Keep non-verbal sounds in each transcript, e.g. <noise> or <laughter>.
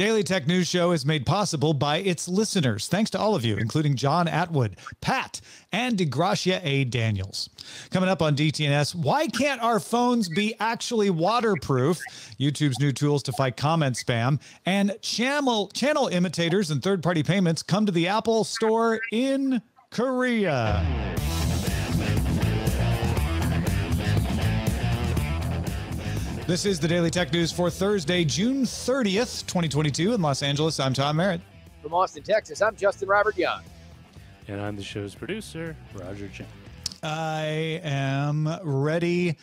Daily Tech News Show is made possible by its listeners. Thanks to all of you, including John Atwood, Pat, and DeGracia A. Daniels. Coming up on DTNS, why can't our phones be actually waterproof? YouTube's new tools to fight comment spam, and channel channel imitators and third-party payments come to the Apple Store in Korea. This is the Daily Tech News for Thursday, June 30th, 2022, in Los Angeles. I'm Tom Merritt. From Austin, Texas, I'm Justin Robert Young. And I'm the show's producer, Roger Chang. I am ready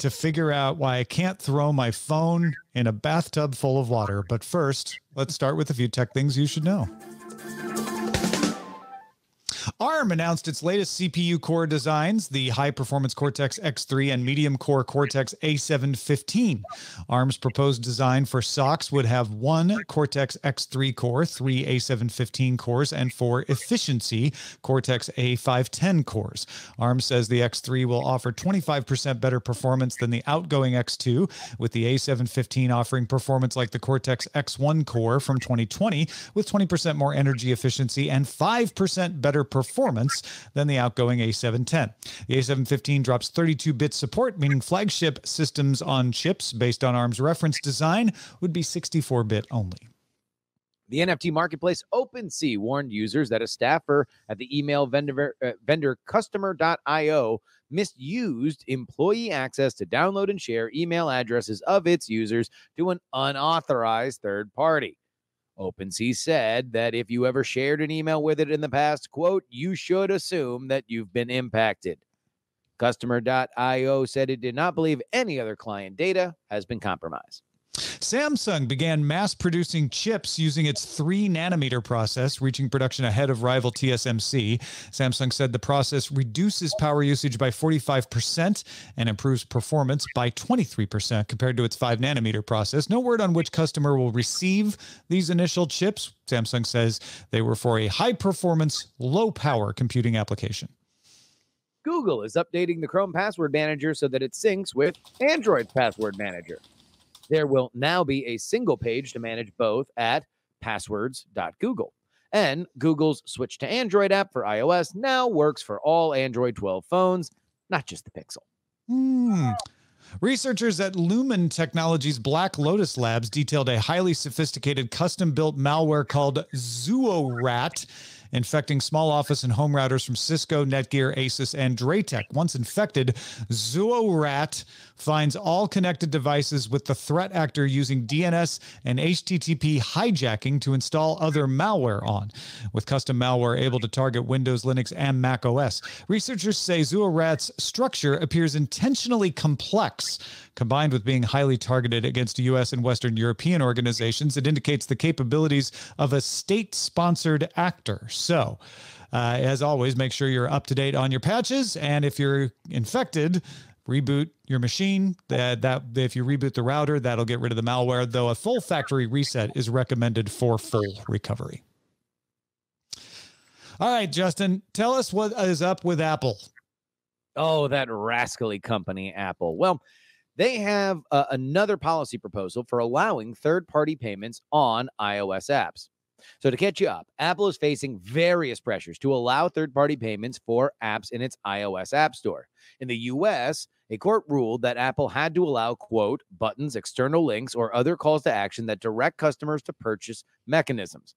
to figure out why I can't throw my phone in a bathtub full of water. But first, let's start with a few tech things you should know. ARM announced its latest CPU core designs, the high performance Cortex X3 and medium core Cortex A715. ARM's proposed design for SoCs would have one Cortex X3 core, three A715 cores, and four efficiency, Cortex A510 cores. ARM says the X3 will offer 25% better performance than the outgoing X2, with the A715 offering performance like the Cortex X1 core from 2020, with 20% more energy efficiency and 5% better performance than the outgoing A710. The A715 drops 32 bit support, meaning flagship systems on chips based on ARM's reference design would be 64 bit only. The NFT marketplace OpenSea warned users that a staffer at the email vendor, uh, vendor customer.io misused employee access to download and share email addresses of its users to an unauthorized third party. OpenSea said that if you ever shared an email with it in the past, quote, you should assume that you've been impacted. Customer.io said it did not believe any other client data has been compromised. Samsung began mass producing chips using its 3 nanometer process, reaching production ahead of rival TSMC. Samsung said the process reduces power usage by 45% and improves performance by 23% compared to its 5 nanometer process. No word on which customer will receive these initial chips. Samsung says they were for a high performance, low power computing application. Google is updating the Chrome password manager so that it syncs with Android's password manager. There will now be a single page to manage both at passwords.google. And Google's switch to Android app for iOS now works for all Android 12 phones, not just the Pixel. Hmm. Researchers at Lumen Technologies Black Lotus Labs detailed a highly sophisticated custom built malware called ZuoRat infecting small office and home routers from Cisco, Netgear, Asus, and DrayTek. Once infected, ZuoRat finds all connected devices with the threat actor using DNS and HTTP hijacking to install other malware on, with custom malware able to target Windows, Linux, and Mac OS. Researchers say ZuoRat's structure appears intentionally complex. Combined with being highly targeted against U.S. and Western European organizations, it indicates the capabilities of a state sponsored actor. So, uh, as always, make sure you're up to date on your patches. And if you're infected, reboot your machine. That, that if you reboot the router, that'll get rid of the malware. Though a full factory reset is recommended for full recovery. All right, Justin, tell us what is up with Apple. Oh, that rascally company, Apple. Well, they have uh, another policy proposal for allowing third party payments on iOS apps. So, to catch you up, Apple is facing various pressures to allow third party payments for apps in its iOS App Store. In the US, a court ruled that Apple had to allow, quote, buttons, external links, or other calls to action that direct customers to purchase mechanisms.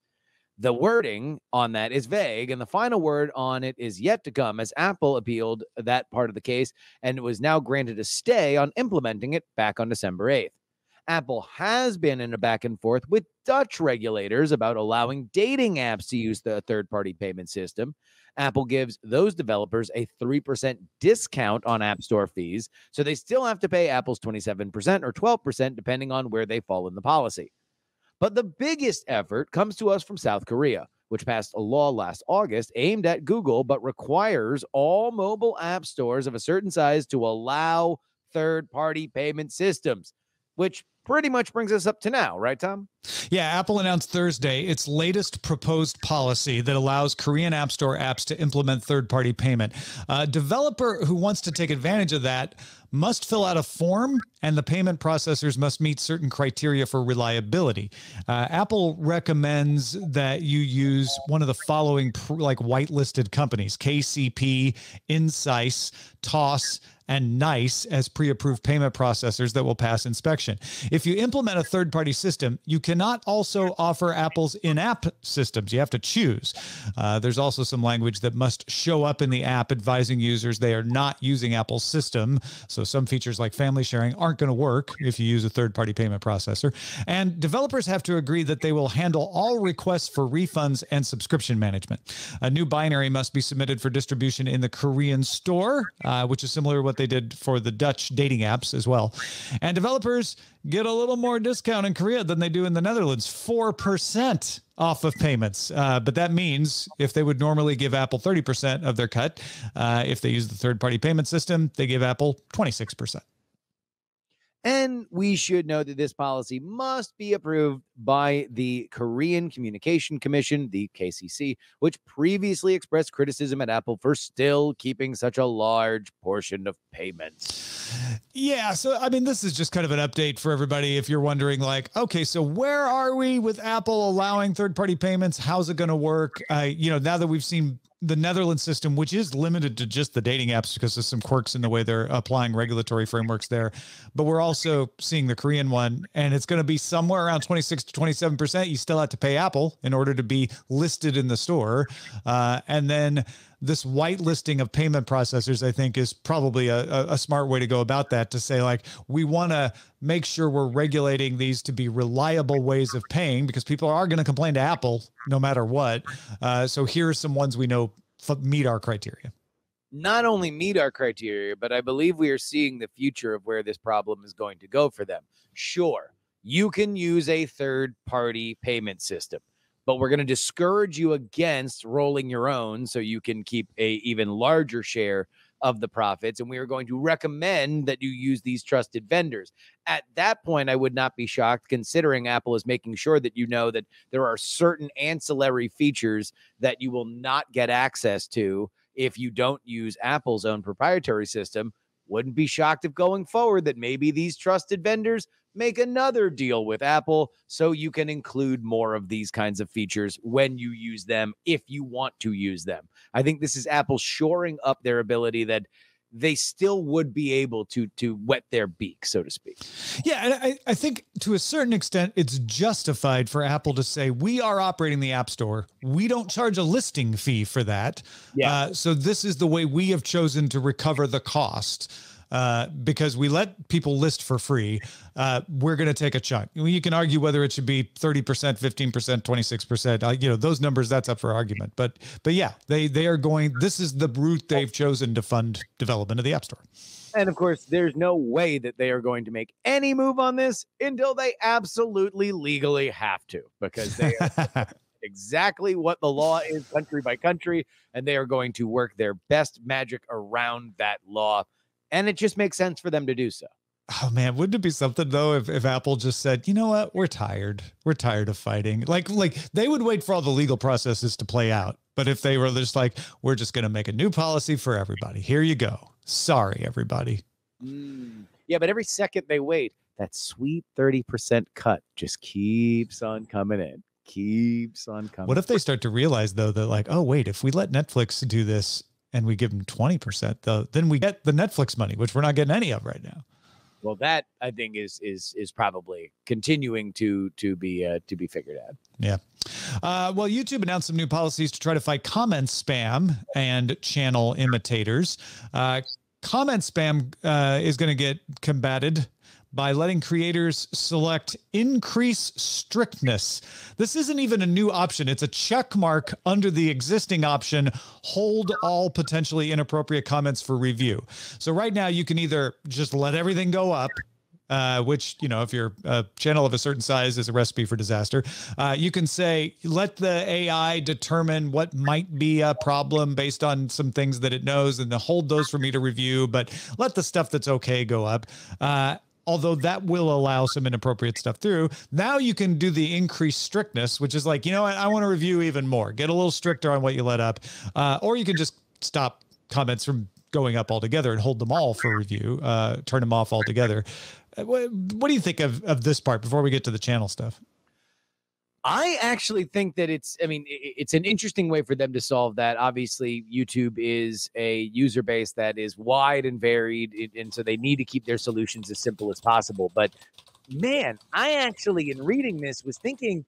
The wording on that is vague, and the final word on it is yet to come as Apple appealed that part of the case and was now granted a stay on implementing it back on December 8th. Apple has been in a back and forth with Dutch regulators about allowing dating apps to use the third party payment system. Apple gives those developers a 3% discount on App Store fees, so they still have to pay Apple's 27% or 12%, depending on where they fall in the policy. But the biggest effort comes to us from South Korea, which passed a law last August aimed at Google, but requires all mobile app stores of a certain size to allow third party payment systems, which pretty much brings us up to now, right, Tom? Yeah, Apple announced Thursday its latest proposed policy that allows Korean App Store apps to implement third party payment. A developer who wants to take advantage of that must fill out a form, and the payment processors must meet certain criteria for reliability. Uh, Apple recommends that you use one of the following like whitelisted companies: KCP, Inicis, Toss, and NICE as pre approved payment processors that will pass inspection. If you implement a third party system, you cannot also offer Apple's in app systems. You have to choose. Uh, there's also some language that must show up in the app advising users they are not using Apple's system. So some features like family sharing aren't going to work if you use a third party payment processor. And developers have to agree that they will handle all requests for refunds and subscription management. A new binary must be submitted for distribution in the Korean store, uh, which is similar to what they did for the Dutch dating apps as well. And developers get a little more discount in Korea than they do in the Netherlands 4% off of payments. Uh, but that means if they would normally give Apple 30% of their cut, uh, if they use the third party payment system, they give Apple 26%. And we should know that this policy must be approved by the Korean Communication Commission, the KCC, which previously expressed criticism at Apple for still keeping such a large portion of payments. Yeah. So, I mean, this is just kind of an update for everybody. If you're wondering, like, okay, so where are we with Apple allowing third party payments? How's it going to work? Uh, you know, now that we've seen the Netherlands system, which is limited to just the dating apps because of some quirks in the way they're applying regulatory frameworks there. But we're also seeing the Korean one, and it's going to be somewhere around 26 to 27%. You still have to pay Apple in order to be listed in the store. Uh, and then this whitelisting of payment processors, I think, is probably a, a, smart way to go about that to say, like, we want to make sure we're regulating these to be reliable ways of paying because people are going to complain to Apple no matter what. Uh, so here are some ones we know meet our criteria. Not only meet our criteria, but I believe we are seeing the future of where this problem is going to go for them. Sure, you can use a third party payment system but we're going to discourage you against rolling your own so you can keep a even larger share of the profits and we are going to recommend that you use these trusted vendors. At that point i would not be shocked considering apple is making sure that you know that there are certain ancillary features that you will not get access to if you don't use apple's own proprietary system wouldn't be shocked if going forward that maybe these trusted vendors make another deal with Apple so you can include more of these kinds of features when you use them if you want to use them. I think this is Apple shoring up their ability that they still would be able to to wet their beak, so to speak. Yeah, and I, I think to a certain extent it's justified for Apple to say we are operating the App Store. We don't charge a listing fee for that. Yeah. Uh, so this is the way we have chosen to recover the cost uh, because we let people list for free. Uh, we're going to take a chunk. You can argue whether it should be 30%, 15%, 26%. Uh, you know, those numbers, that's up for argument. But, but yeah, they, they are going, this is the route they've chosen to fund development of the App Store. And of course, there's no way that they are going to make any move on this until they absolutely legally have to, because they are <laughs> exactly what the law is country by country, and they are going to work their best magic around that law and it just makes sense for them to do so. Oh man, wouldn't it be something though if, if Apple just said, you know what, we're tired. We're tired of fighting. Like like they would wait for all the legal processes to play out. But if they were just like, we're just gonna make a new policy for everybody. Here you go. Sorry, everybody. Mm. Yeah, but every second they wait, that sweet 30% cut just keeps on coming in. Keeps on coming. What if they start to realize though that like, oh wait, if we let Netflix do this and we give them 20%, though, then we get the Netflix money, which we're not getting any of right now. Well, that I think is is is probably continuing to to be uh, to be figured out. Yeah. Uh, well, YouTube announced some new policies to try to fight comment spam and channel imitators. Uh, comment spam uh, is going to get combated by letting creators select increase strictness. This isn't even a new option. It's a check mark under the existing option, hold all potentially inappropriate comments for review. So right now you can either just let everything go up uh, which you know if you're channel of a certain size is a recipe for disaster uh, you can say let the ai determine what might be a problem based on some things that it knows and hold those for me to review but let the stuff that's okay go up uh, although that will allow some inappropriate stuff through. Now you can do the increased strictness, which is like, you know what, I want to review even more, get a little stricter on what you let up, uh, or you can just stop comments from going up altogether and hold them all for review, uh, turn them off altogether. Uh, what, what do you think of, of this part before we get to the channel stuff? I actually think that it's, I mean, it's an interesting way for them to solve that. Obviously, YouTube is a user base that is wide and varied. And so they need to keep their solutions as simple as possible. But man, I actually, in reading this, was thinking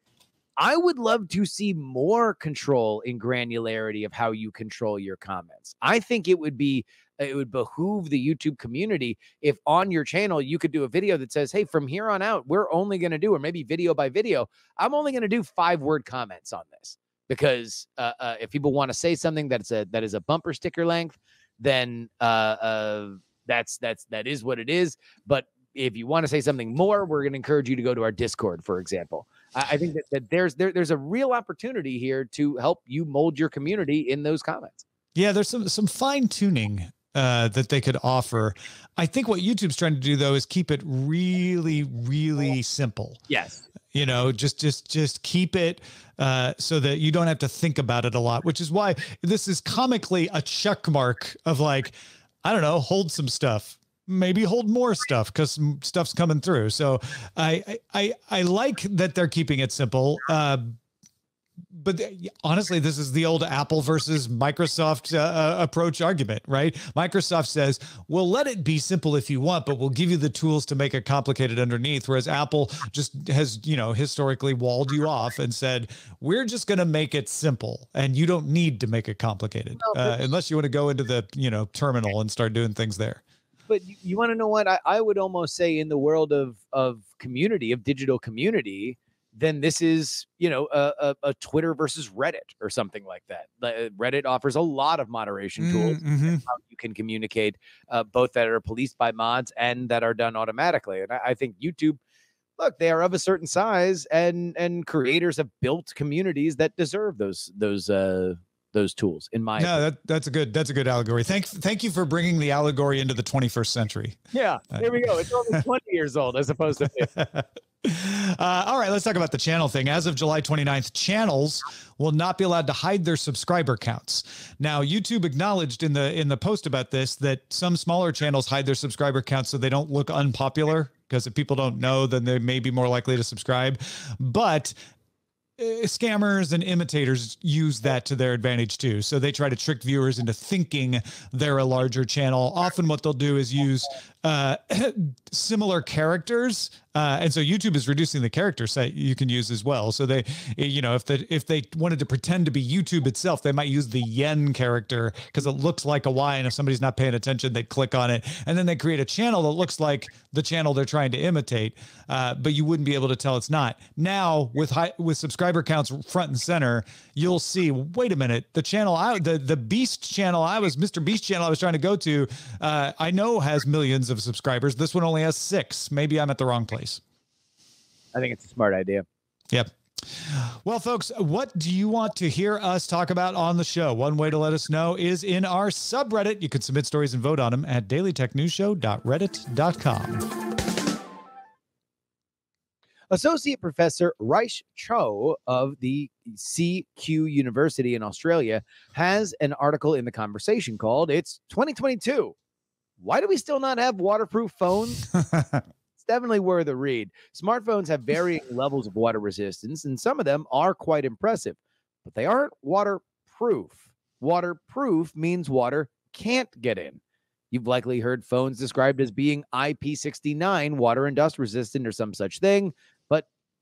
I would love to see more control in granularity of how you control your comments. I think it would be it would behoove the YouTube community if on your channel you could do a video that says, "Hey, from here on out, we're only going to do, or maybe video by video, I'm only going to do five word comments on this." Because uh, uh, if people want to say something that's a that is a bumper sticker length, then uh, uh, that's that's that is what it is. But if you want to say something more, we're going to encourage you to go to our Discord, for example. I, I think that, that there's there, there's a real opportunity here to help you mold your community in those comments. Yeah, there's some some fine tuning uh, that they could offer. I think what YouTube's trying to do though is keep it really, really simple. Yes. You know, just just just keep it uh, so that you don't have to think about it a lot. Which is why this is comically a check mark of like, I don't know, hold some stuff maybe hold more stuff because stuff's coming through. So I, I I like that they're keeping it simple. Uh, but honestly, this is the old Apple versus Microsoft uh, uh, approach argument, right? Microsoft says, "We'll let it be simple if you want, but we'll give you the tools to make it complicated underneath." Whereas Apple just has, you know, historically walled you off and said, "We're just going to make it simple, and you don't need to make it complicated, uh, unless you want to go into the, you know, terminal and start doing things there." But you, you want to know what I, I would almost say in the world of of community of digital community then this is you know a, a, a, Twitter versus Reddit or something like that. Uh, Reddit offers a lot of moderation tools mm-hmm. how you can communicate, uh, both that are policed by mods and that are done automatically. And I, I, think YouTube, look, they are of a certain size, and and creators have built communities that deserve those those uh, those tools in my no that, that's a good that's a good allegory thank thank you for bringing the allegory into the 21st century yeah there we go it's only <laughs> 20 years old as opposed to uh, all right let's talk about the channel thing as of july 29th channels will not be allowed to hide their subscriber counts now youtube acknowledged in the in the post about this that some smaller channels hide their subscriber counts so they don't look unpopular because if people don't know then they may be more likely to subscribe but uh, scammers and imitators use that to their advantage too. So they try to trick viewers into thinking they're a larger channel. Often, what they'll do is use uh, <clears throat> similar characters uh, and so YouTube is reducing the character set you can use as well. So they, you know, if the if they wanted to pretend to be YouTube itself, they might use the yen character because it looks like a Y, and if somebody's not paying attention, they click on it, and then they create a channel that looks like the channel they're trying to imitate, uh, but you wouldn't be able to tell it's not. Now with high with subscriber counts front and center, you'll see. Wait a minute, the channel I the the Beast channel I was Mr. Beast channel I was trying to go to, uh, I know has millions of subscribers. This one only has six. Maybe I'm at the wrong place. I think it's a smart idea. Yep. Well, folks, what do you want to hear us talk about on the show? One way to let us know is in our subreddit. You can submit stories and vote on them at dailytechnewsshow.reddit.com. Associate Professor Ritesh Chugh of the CQ University in Australia has an article in the conversation called It's 2022. Why do we still not have waterproof phones? <laughs> It's definitely worth a read. Smartphones have varying levels of water resistance, and some of them are quite impressive, but they aren't waterproof. Waterproof means water can't get in. You've likely heard phones described as being IP69, water and dust resistant, or some such thing.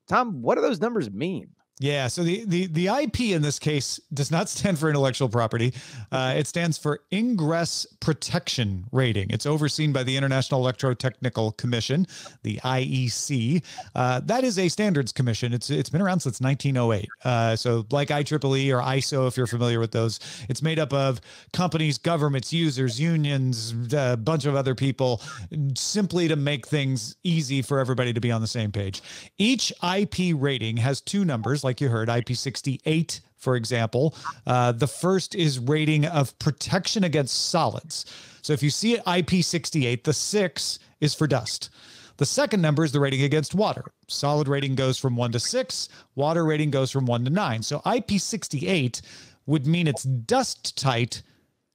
Tom, what do those numbers mean? Yeah. So the, the, the IP in this case does not <laughs> stand for intellectual property. Uh, it stands for Ingress Protection Rating. It's overseen by the International Electrotechnical Commission, the IEC. Uh, that is a standards commission. It's it's been around since 1908. Uh, so like IEEE or ISO, if you're familiar with those, it's made up of companies, governments, users, unions, a bunch of other people, simply to make things easy for everybody to be on the same page. Each IP rating has two numbers like you heard, IP68, for example. Uh, the first is rating of protection against solids. So if you see IP68, the six is for dust. The second number is the rating against water. Solid rating goes from one to six, water rating goes from one to nine. So IP68 would mean it's dust tight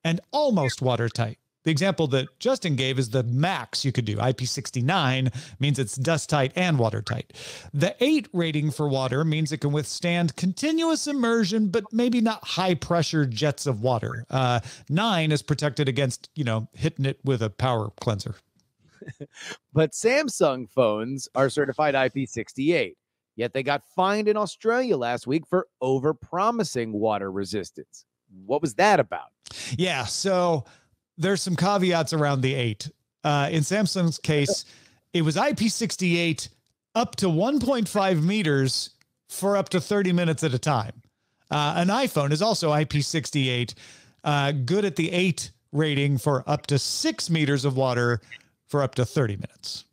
and almost watertight. The example that Justin gave is the max you could do. IP69 means it's dust tight and watertight. The 8 rating for water means it can withstand continuous immersion, but maybe not high pressure jets of water. Uh, 9 is protected against, you know, hitting it with a power cleanser. <laughs> but Samsung phones are certified IP68. Yet they got fined in Australia last week for over promising water resistance. What was that about? Yeah. So there's some caveats around the eight. Uh, in Samsung's case, it was IP68 up to 1.5 meters for up to 30 minutes at a time. Uh, an iPhone is also IP68, uh, good at the eight rating for up to six meters of water for up to 30 minutes.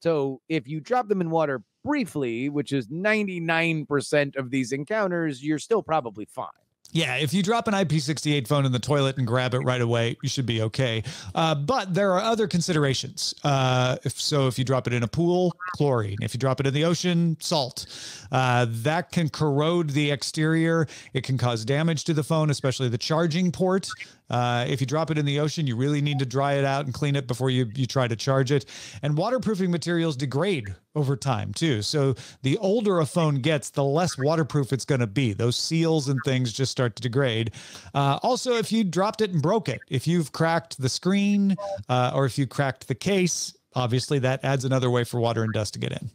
So if you drop them in water briefly, which is 99% of these encounters, you're still probably fine. Yeah, if you drop an IP68 phone in the toilet and grab it right away, you should be okay. Uh, but there are other considerations. Uh, if so, if you drop it in a pool, chlorine. If you drop it in the ocean, salt. Uh, that can corrode the exterior. It can cause damage to the phone, especially the charging port. Uh, if you drop it in the ocean, you really need to dry it out and clean it before you, you try to charge it. And waterproofing materials degrade over time too. So the older a phone gets, the less waterproof it's going to be. Those seals and things just start to degrade. Uh, also, if you dropped it and broke it, if you've cracked the screen uh, or if you cracked the case, obviously that adds another way for water and dust to get in.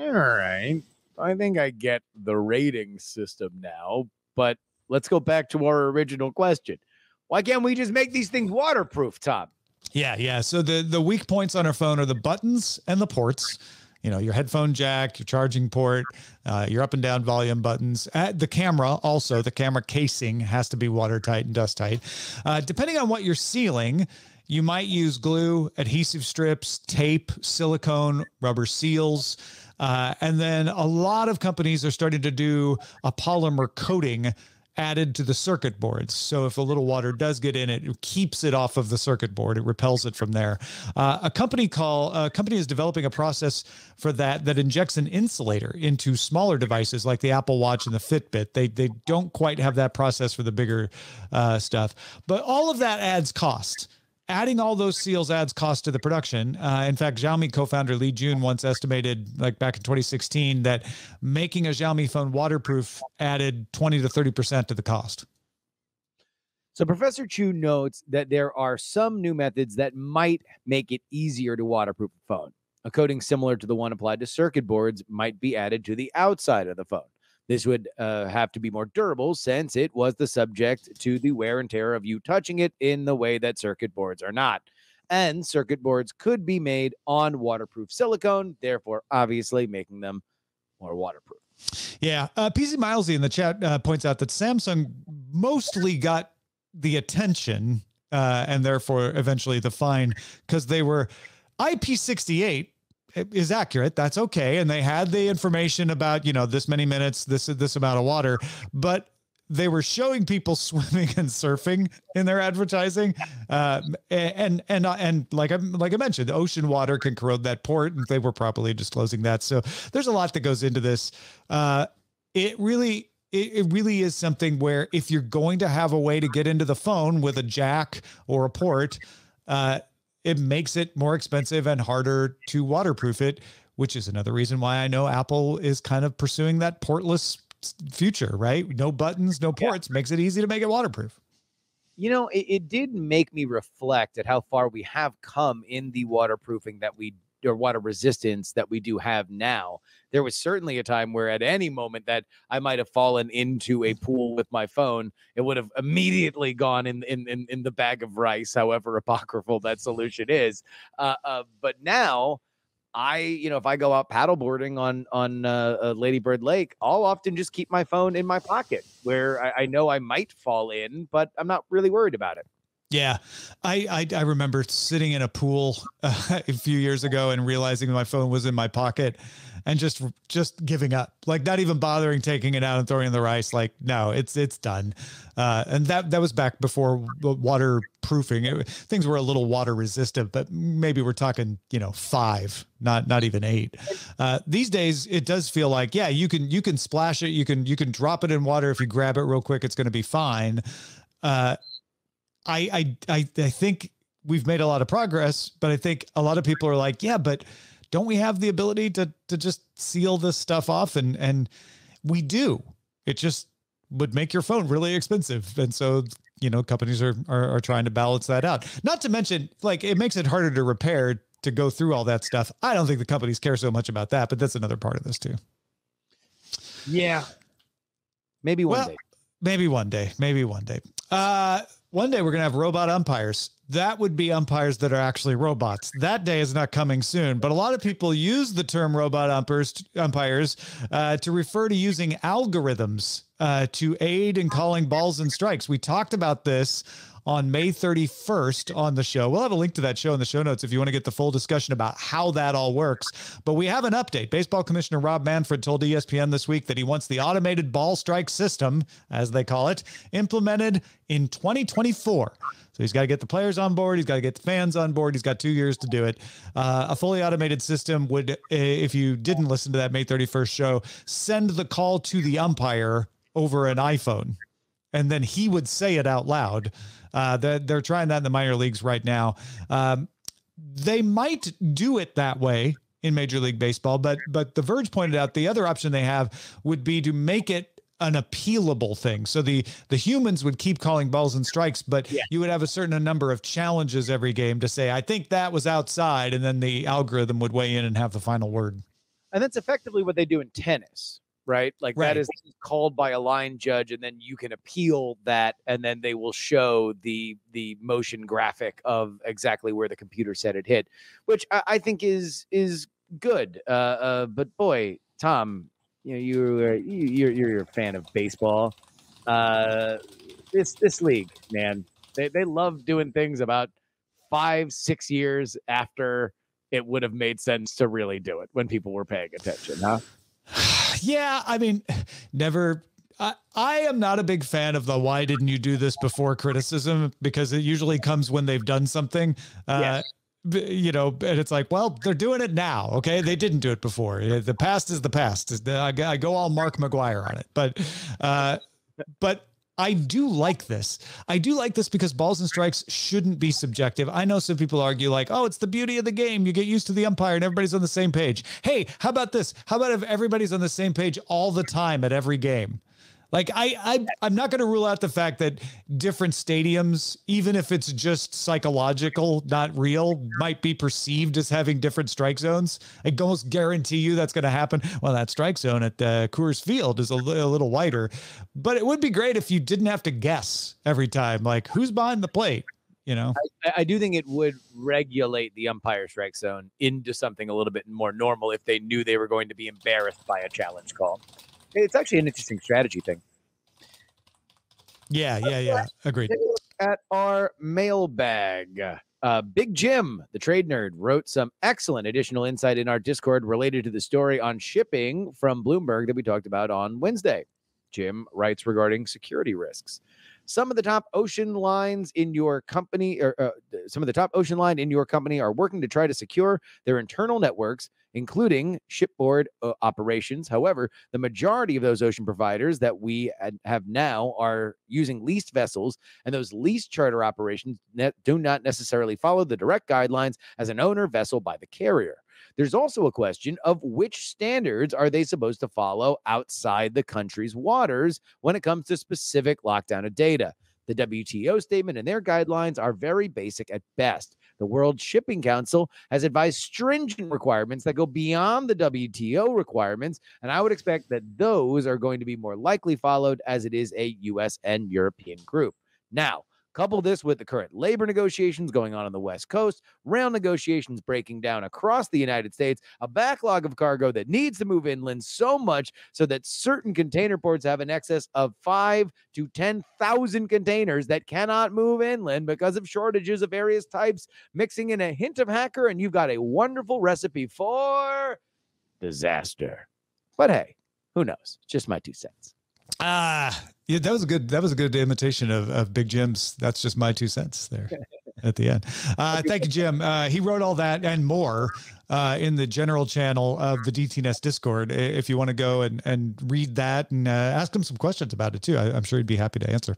All right. I think I get the rating system now, but let's go back to our original question. Why can't we just make these things waterproof, Tom? Yeah, yeah. So the the weak points on our phone are the buttons and the ports. You know, your headphone jack, your charging port, uh, your up and down volume buttons. At the camera, also the camera casing has to be watertight and dust tight. Uh, depending on what you're sealing, you might use glue, adhesive strips, tape, silicone, rubber seals. Uh, and then a lot of companies are starting to do a polymer coating added to the circuit boards. So if a little water does get in it, keeps it off of the circuit board. It repels it from there. Uh, a company call a company is developing a process for that that injects an insulator into smaller devices like the Apple Watch and the Fitbit. They they don't quite have that process for the bigger uh, stuff, but all of that adds cost adding all those seals adds cost to the production. Uh, in fact, Xiaomi co-founder Lei Jun once estimated, like back in 2016, that making a Xiaomi phone waterproof added 20 to 30 percent to the cost. So Professor Chugh notes that there are some new methods that might make it easier to waterproof a phone. A coating similar to the one applied to circuit boards might be added to the outside of the phone. This would uh, have to be more durable since it was the subject to the wear and tear of you touching it in the way that circuit boards are not. And circuit boards could be made on waterproof silicone, therefore, obviously making them more waterproof. Yeah. Uh, PC Milesy in the chat uh, points out that Samsung mostly got the attention uh, and therefore eventually the fine because they were IP68 is accurate. That's okay. And they had the information about, you know, this many minutes, this this amount of water, but they were showing people <laughs> swimming and surfing in their advertising, uh, and and uh, and like I like I mentioned, ocean water can corrode that port, and they were properly disclosing that. So there's a lot that goes into this. Uh, it really. It, it really is something where if you're going to have a way to get into the phone with a jack or a port, uh, it makes it more expensive and harder to waterproof it, which is another reason why I know Apple is kind of pursuing that portless future, right? No buttons, no ports yeah. makes it easy to make it waterproof. You know, it, it did make me reflect at how far we have come in the waterproofing that we or water resistance that we do have now. There was certainly a time where at any moment that I might have fallen into a pool with my phone, it would have immediately gone in in in, in the bag of rice, however apocryphal that solution is. Uh, uh, but now I, you know, if I go out paddleboarding on on uh, uh, Lady Bird Lake, I'll often just keep my phone in my pocket where I, I know I might fall in, but I'm not really worried about it. Yeah, I, I, I remember sitting in a pool uh, <laughs> a few years ago and realizing my phone was in my pocket, and just just giving up, like not even bothering taking it out and throwing in the rice. Like no, it's it's done. Uh, and that that was back before waterproofing. It, things were a little water resistant, but maybe we're talking you know five, not not even eight. Uh, these days, it does feel like yeah, you can you can splash it, you can you can drop it in water if you grab it real quick, it's going to be fine. Uh, I, I I I think we've made a lot of progress, but I think a lot of people are like, yeah, but don't we have the ability to to just seal this stuff off? And and we do. It just would make your phone really expensive. And so, you know, companies are, are, are trying to balance that out. Not to mention, like, it makes it harder to repair to go through all that stuff. I don't think the companies care so much about that, but that's another part of this too. Yeah. Maybe one Well, day. Maybe one day. Maybe one day. Uh, one day we're gonna have robot umpires. That would be umpires that are actually robots. That day is not coming soon. But a lot of people use the term robot umpers, umpires uh, to refer to using algorithms uh, to aid in calling balls and strikes. We talked about this on May 31st on the show. We'll have a link to that show in the show notes if you want to get the full discussion about how that all works. But we have an update. Baseball Commissioner Rob Manfred told ESPN this week that he wants the automated ball strike system, as they call it, implemented in 2024. So he's got to get the players on board. He's got to get the fans on board. He's got two years to do it. Uh, a fully automated system would, if you didn't listen to that May 31st show, send the call to the umpire over an iPhone and then he would say it out loud. Uh, they're, they're trying that in the minor leagues right now. Um, they might do it that way in Major League Baseball, but but the Verge pointed out the other option they have would be to make it an appealable thing. So the the humans would keep calling balls and strikes, but Yeah. you would have a certain number of challenges every game to say, I think that was outside, and then the algorithm would weigh in and have the final word. And that's effectively what they do in tennis, right? Like Right. that is called by a line judge, and then you can appeal that, and then they will show the the motion graphic of exactly where the computer said it hit, which I, I think is is good. Uh, uh, but boy, Tom, you know you're you, you're you're a fan of baseball. Uh, this this league, man, they they love doing things about five six years after it would have made sense to really do it when people were paying attention, huh? <sighs> <sighs> <sighs> yeah, I mean, never. I, I am not a big fan of the why didn't you do this before criticism because it usually comes when they've done something. Uh, Yes. You know, and it's like, well, they're doing it now. Okay, they didn't do it before. The past is the past. I go- I go all Mark McGwire on it, but, uh, but I do like this. I do like this because balls and strikes shouldn't be subjective. I know some people argue like, "Oh, it's the beauty of the game. You get used to the umpire and everybody's on the same page." Hey, how about this? How about if everybody's on the same page all the time at every game? Like I, I I'm not going to rule out the fact that different stadiums, even if it's just psychological, not real, might be perceived as having different strike zones. I almost guarantee you that's going to happen. Well, that strike zone at uh, Coors Field is a, li- a little wider, but it would be great if you didn't have to guess every time, like who's behind the plate. You know, I, I do think it would regulate the umpire strike zone into something a little bit more normal if they knew they were going to be embarrassed by a challenge call. It's actually an interesting strategy thing. yeah, yeah, yeah, agreed. Take a look at our mailbag. Uh, Big Jim, the trade nerd, wrote some excellent additional insight in our Discord related to the story on shipping from Bloomberg that we talked about on Wednesday. Jim writes regarding security risks. Some of the top ocean lines in your company, or uh, some of the top ocean line in your company, are working to try to secure their internal networks, including shipboard uh, operations. However, the majority of those ocean providers that we have now are using leased vessels, and those leased charter operations ne- do not necessarily follow the direct guidelines as an owner vessel by the carrier. There's also a question of which standards are they supposed to follow outside the country's waters when it comes to specific lockdown of data. The WTO statement and their guidelines are very basic at best. The World Shipping Council has advised stringent requirements that go beyond the WTO requirements, and I would expect that those are going to be more likely followed as it is a US and European group. Now, couple this with the current labor negotiations going on on the West Coast, rail negotiations breaking down across the United States, a backlog of cargo that needs to move inland so much so that certain container ports have an excess of 5 to 10,000 containers that cannot move inland because of shortages of various types, mixing in a hint of hacker and you've got a wonderful recipe for disaster. But hey, who knows? Just my two cents. Ah, yeah, that was a good. That was a good imitation of of Big Jim's. That's just my two cents there <laughs> at the end. Uh, thank you, Jim. Uh, he wrote all that and more uh, in the general channel of the DTNS Discord if you want to go and, and read that and uh, ask him some questions about it too. I, am sure he'd be happy to answer.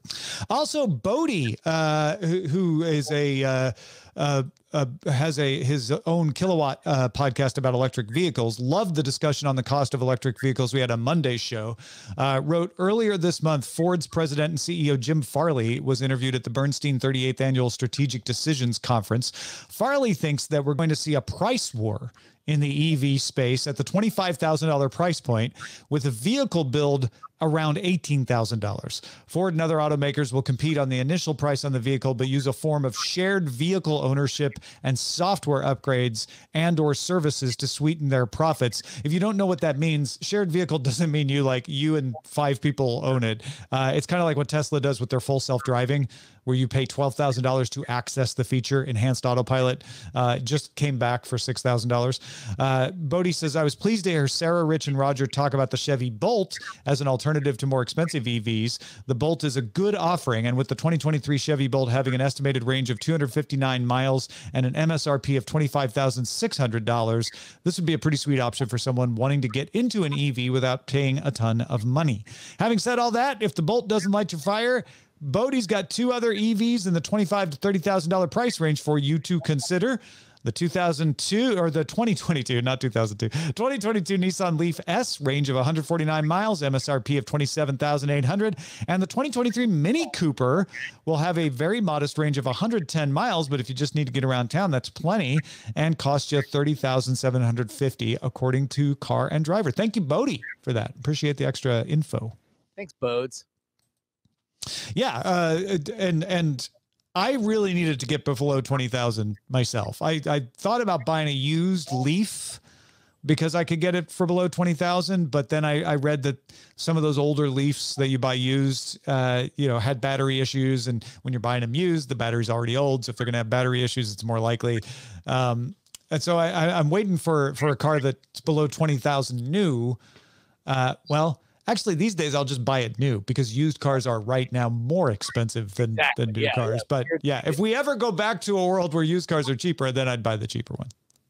Also, Bodie, uh, who, who is a uh, uh, uh, has a his own kilowatt uh, podcast about electric vehicles. Loved the discussion on the cost of electric vehicles. We had a Monday show. Uh, wrote earlier this month, Ford's president and CEO Jim Farley was interviewed at the Bernstein 38th Annual Strategic Decisions Conference. Farley thinks that we're going to see a price war in the EV space at the $25,000 price point with a vehicle build around $18,000. Ford and other automakers will compete on the initial price on the vehicle but use a form of shared vehicle ownership and software upgrades and or services to sweeten their profits. If you don't know what that means, shared vehicle <laughs> doesn't mean you like you and five people own it. Uh, it's kind of like what Tesla does with their full self-driving where you pay $12,000 to access the feature enhanced autopilot uh, just came back for $6,000. Uh, Bodie says, I was pleased to hear Sarah, Rich, and Roger talk about the Chevy Bolt as an alternative to more expensive EVs. The Bolt is a good offering. And with the 2023 Chevy Bolt having an estimated range of 259 miles and an MSRP of $25,600, this would be a pretty sweet option for someone wanting to get into an EV without paying a ton of money. Having said all that, if the Bolt doesn't light your fire, Bodie's got two other EVs in the twenty-five to thirty thousand dollar price range for you to consider. The 2002 or the 2022, not 2002, 2022 Nissan Leaf S range of 149 miles, MSRP of 27,800, and the 2023 Mini Cooper will have a very modest range of 110 miles, but if you just need to get around town, that's plenty, and cost you 30,750 according to Car and Driver. Thank you, Bodie, for that. Appreciate the extra info. Thanks, Bodes. Yeah, uh, and and I really needed to get below twenty thousand myself. I I thought about buying a used Leaf because I could get it for below twenty thousand, but then I I read that some of those older Leafs that you buy used, uh, you know, had battery issues, and when you're buying them used, the battery's already old, so if they're gonna have battery issues, it's more likely. Um, and so I, I I'm waiting for for a car that's below twenty thousand new. Uh, well Actually, these days I'll just buy it new because used cars are right now more expensive than exactly. than new yeah, cars. Yeah. But yeah, if we ever go back to a world where used cars are cheaper, then I'd buy the cheaper one.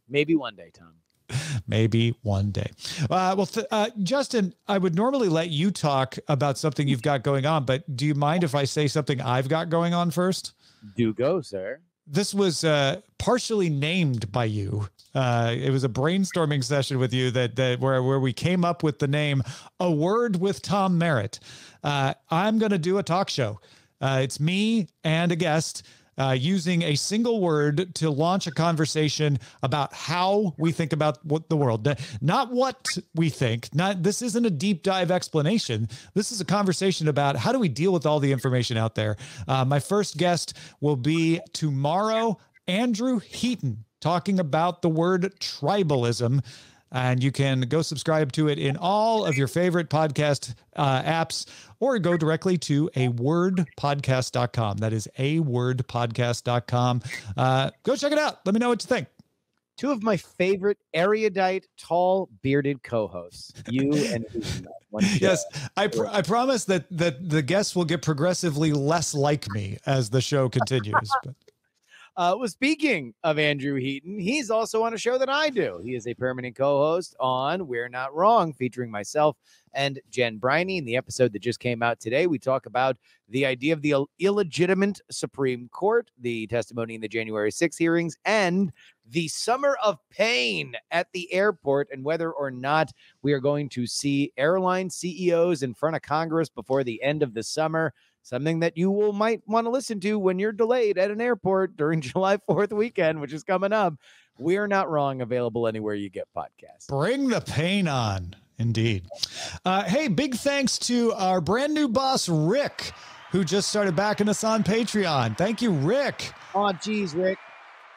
Maybe one day, Tom. <laughs> Maybe one day. Uh, well, th- uh, Justin, I would normally let you talk about something you've got going on, but do you mind if I say something I've got going on first? Do go, sir. This was uh, partially named by you uh, it was a brainstorming session with you that that where where we came up with the name "A Word with Tom Merritt." Uh, I'm going to do a talk show. Uh, it's me and a guest. Uh, using a single word to launch a conversation about how we think about what the world, not what we think. Not this isn't a deep dive explanation. This is a conversation about how do we deal with all the information out there. Uh, my first guest will be tomorrow, Andrew Heaton talking about the word tribalism. And you can go subscribe to it in all of your favorite podcast uh, apps or go directly to a wordpodcast.com. That is a wordpodcast.com. Uh, go check it out. Let me know what you think. Two of my favorite erudite, tall, bearded co-hosts. You <laughs> and yes, I pr- I promise that that the guests will get progressively less like me as the show continues. But uh, well, speaking of Andrew Heaton, he's also on a show that I do. He is a permanent co-host on We're Not Wrong, featuring myself and Jen Briney. In the episode that just came out today, we talk about the idea of the Ill- illegitimate Supreme Court, the testimony in the January 6 hearings, and the summer of pain at the airport, and whether or not we are going to see airline CEOs in front of Congress before the end of the summer something that you will might want to listen to when you're delayed at an airport during <laughs> July 4th weekend, which is coming up. We're not wrong. Available anywhere you get podcasts. Bring the pain on. Indeed. Uh, hey, big thanks to our brand new boss, Rick, who just started backing us on Patreon. Thank you, Rick. Oh, geez, Rick.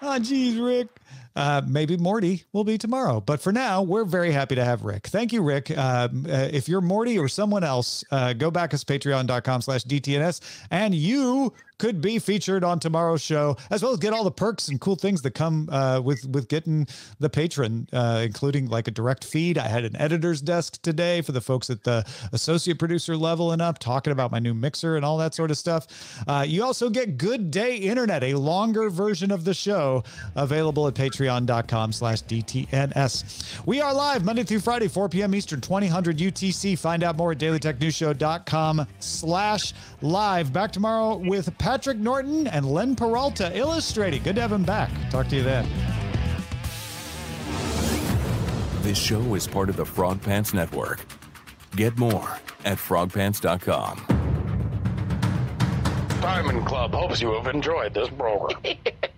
Oh, geez, Rick. Uh, maybe Morty will be tomorrow. But for now, we're very happy to have Rick. Thank you, Rick. Uh, uh, if you're Morty or someone else, uh, go back to patreon.com slash DTNS and you could be featured on tomorrow's show, as well as get all the perks and cool things that come uh, with with getting the patron, uh, including like a direct feed. I had an editor's desk today for the folks at the associate producer level and up, talking about my new mixer and all that sort of stuff. Uh, you also get Good Day Internet, a longer version of the show, available at Patreon.com/slash DTNS. We are live Monday through Friday, 4 p.m. Eastern, 2000 UTC. Find out more at DailyTechNewsShow.com slash live. Back tomorrow with Patrick Norton and Len Peralta illustrating. Good to have him back. Talk to you then. This show is part of the Frog Pants Network. Get more at frogpants.com. Diamond Club hopes you have enjoyed this program. <laughs>